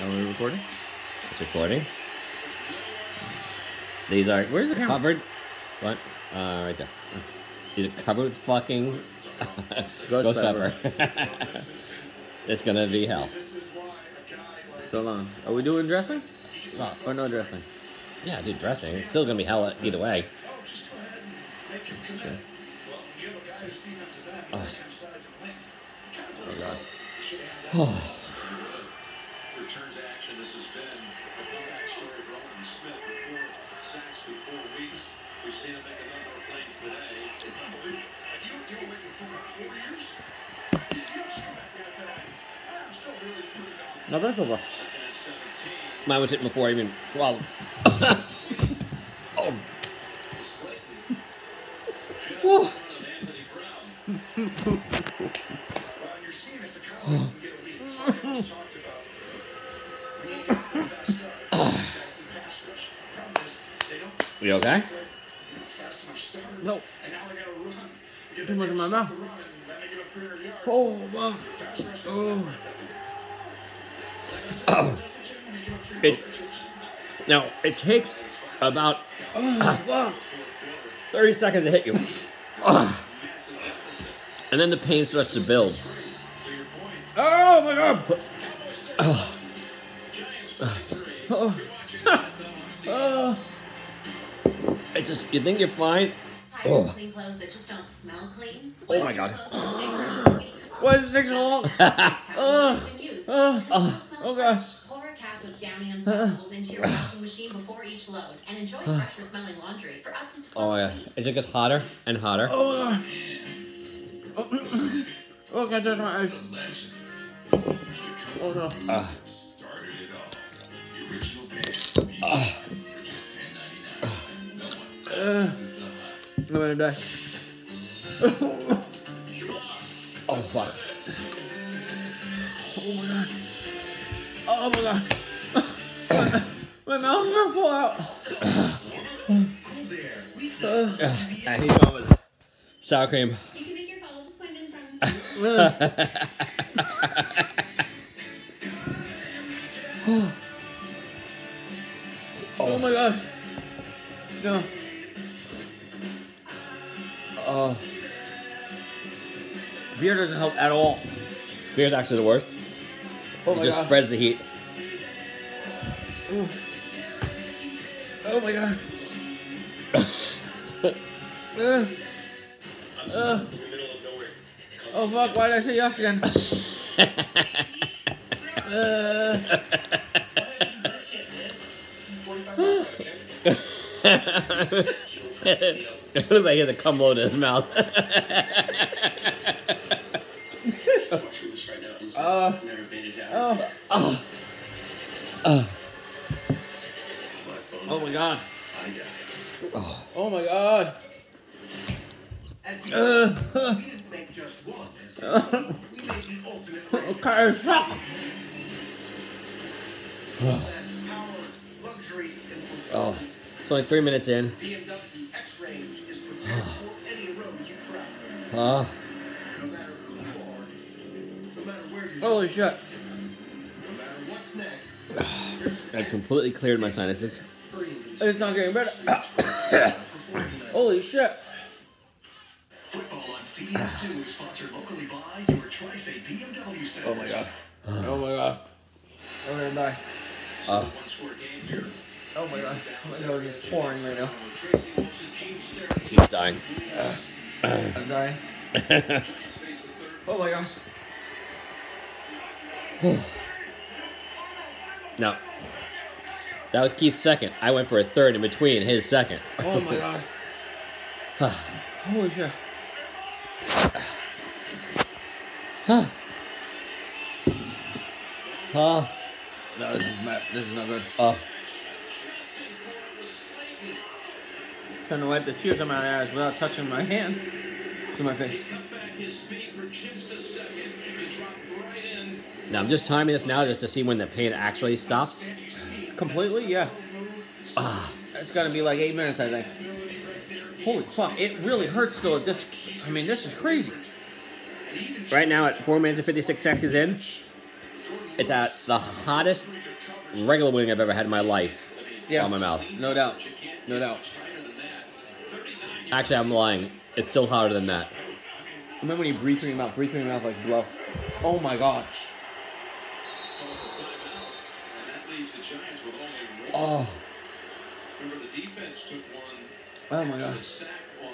Are we recording? It's recording. These are Where's the camera? covered. What? Uh, right there. These are covered with fucking Ghost pepper. it's gonna be hell. So long. Are we doing dressing? Oh, Or no dressing? yeah, dude, dressing. It's still gonna be hell either way. Oh god. Return to action. This has been a comeback story for Aldon Smith with four sacks through four weeks. We've seen him make a number of plays today. It's unbelievable. Like you, you were away from football four years. You, you don't just come back to the NFL. Ah, I'm still really pretty down. No bad football. Second and 17. Mine was hitting before I even swallowed. you okay? No. Too much in my mouth. the run, and then they get up 300 yards. Oh, is Oh. Oh. it, when you get up 300 It- yards. Now it takes about Oh, fuck. 30 seconds to hit you, Ah. and then the pain starts to build. Oh my god. Oh. Oh. oh. It's just you think you're fine. Hire Oh. clean clothes that just don't smell clean. Oh my God. Why does it take so long? Ugh. Oh. Oh, gosh. Pour a cap with Downy Unstoppables into your washing machine before each load and enjoy fresher smelling laundry for up to 12 Oh yeah, weeks. it just gets hotter and hotter. Oh my god. Oh, oh god, that's my eyes. Oh no. Ah. One Uh, is the hut. I'm gonna die. Oh fuck. Oh my god. Oh my god. My mouth's gonna fall out. Uh, he's going with sour cream. You can make your follow-up appointment from oh my god. No. Oh, Beer doesn't help at all. beer's actually the worst. Oh It just god. spreads the heat. Ooh. Oh my god. uh, uh. Oh fuck, why did I say yes again? uh, it looks like he has a cum load in his mouth. uh, oh, oh. Oh. oh my god. Oh. Oh my god. Uh, uh, We didn't make just one. uh, We made the ultimate okay, suck. Are, three minutes in. you're Holy shit. no matter what's next, I completely cleared my sinuses. It's not getting better. Holy shit. Football on CBS2 is sponsored locally by your Tri-State BMW Centers. Oh, oh my god. Oh my god. I'm gonna die. Oh. One score game here. Oh my god. My nose is pouring right now. Tracy Wilson, Gene Sterling. He's dying. I'm dying. Giants face the third. Oh my god. no. That was Keith's second. I went for a third in between his second. Oh my god. Holy shit. Huh. Huh. No, this is mad. This is not good. Oh. Trying to wipe the tears out of my eyes without touching my hand to my face. Cut back his speed for just a second to drop right in. Now I'm just timing this now just to see when the pain actually stops. Completely? Yeah. Ah. It's gotta be like eight minutes, I think. Holy fuck, it really hurts still at this. I mean, this is crazy. Right now at four minutes and 56 seconds in, It's at the hottest regular wing I've ever had in my life Yeah. on my mouth. No doubt. No doubt. Actually, I'm lying. It's still hotter than that. Remember when you breathe through your mouth, breathe through your mouth like blow. Oh my god. Calls a timeout, and that leaves the Giants with only one. Oh. Remember, the defense took one. Oh my god. The sack on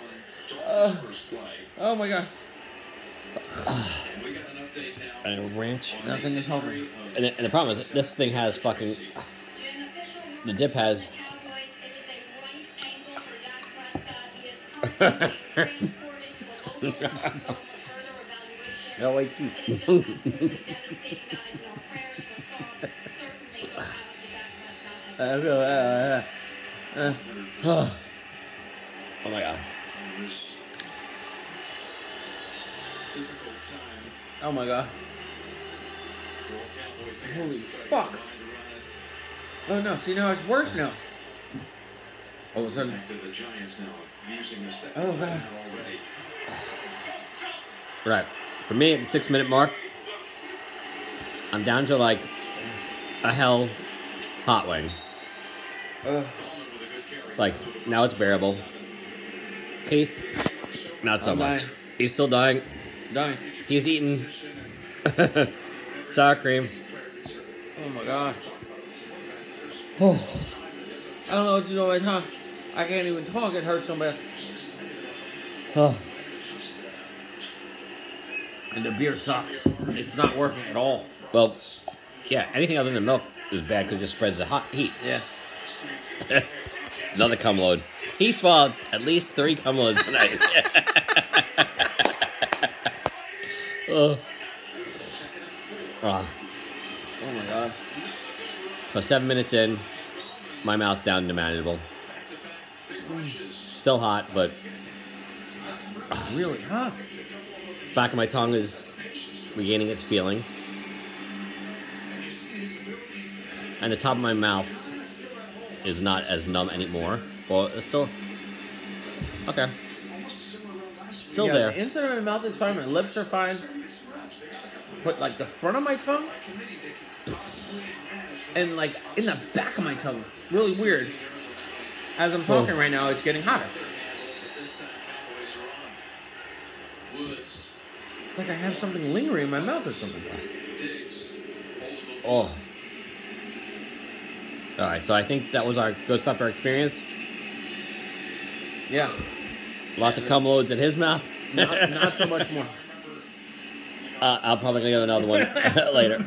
Uh. Dalton's first play. Oh my god. And we got an update now. And a ranch. Nothing is helping. And the, and the problem is, this thing has fucking. The dip has. No wait, keep. Uh, uh, uh, uh. oh my god. difficult time Oh my god. for all Cowboy fans. Holy who tried to fuck. find a run Oh no, see now it's worse now. All of a sudden. Back to the Giants now, using a second Oh, timeout God. Right. For me, at the six minute mark, I'm down to like a hell hot wing. Uh, Gallman with a good carry. Like, now it's bearable. Keith, not so I'm much. dying. He's still dying. dying. He's eating sour cream. Oh my god. Oh. I don't know what to do with my tongue. I can't even talk. It hurts so bad. Oh. And the beer sucks. It's not working at all. Well, yeah, anything other than milk is bad because it just spreads the hot heat. Yeah. Another cum load. He swallowed at least three cum loads tonight. oh. Ah. Oh my god. So seven minutes in, my mouth's down to manageable. Still hot, but Really, huh? back of my tongue is regaining its feeling. And the top of my mouth is not as numb anymore. Well, it's still okay. Still yeah, there. The inside of my mouth is fine. My lips are fine. But like the front of my tongue and like in the back of my tongue, really weird. As I'm talking right now, it's getting hotter. But this time, Cowboys are on. Woods, It's like I have something lingering in my mouth or something. Diggs, hold the Oh. All right, so I think that was our ghost pepper experience. Yeah. Lots of cum loads in his mouth. Not, not so much more. Uh, I'm probably gonna go another one later.